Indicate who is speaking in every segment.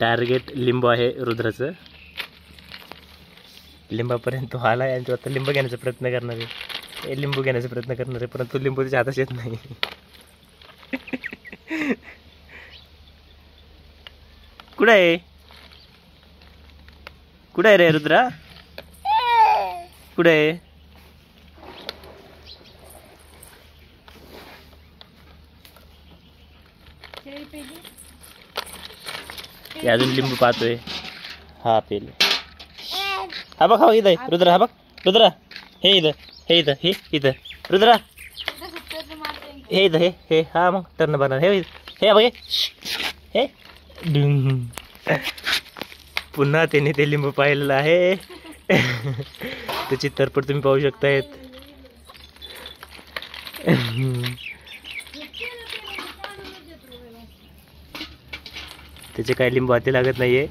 Speaker 1: Target लिंबू आहे रुद्राचं. लिंबापर्यंत तो आला आणि तो आता लिंब घेण्याचा प्रयत्न करणार आहे. हे लिंबू घेण्याचा प्रयत्न करणार आहे परंतु लिंबू त्याच्या हातात येत नाही. कुठं आहे? कुठं आहे रे रुद्रा? कुठं आहे? हे अजून लिंबू पाहतोय हा पेल. हा बघ हा इथं. रुद्रा हा बघ. रुद्रा हे इथं हे इथं हे इथं. रुद्रा. हे इथं हे हे हा मग टर्न बनणार हे. हे बघ हे. डुंग. पुन्हा त्याने ते लिंबू पाहिलेलं आहे. त्याची तरपड तुम्ही पाहू शकतायत. त्याचे काय लिंबू हाती लागत नाहीये.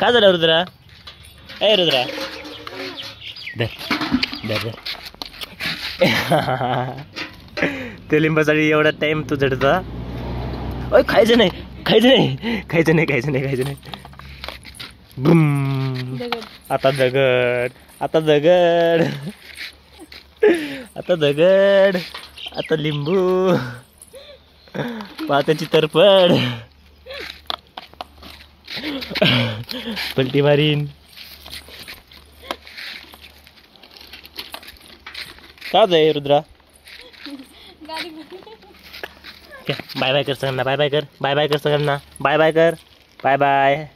Speaker 1: काय झालं रुद्रा? ए रुद्रा. धर धर धर. लिंबासाठी एवढा टाइम तू झडता ओय खायचं नाही खायचं नाही खायचं नाही खायचं नाही खायचं नाही. बुम. आता दगड आता दगड. आता दगड आता लिंबू. पात्याची तरफड पलटी मारीन. का जाय रुद्रा? बाय बाय कर सगळ्यांना बाय बाय कर बाय बाय कर सगळ्यांना बाय बाय कर बाय बाय.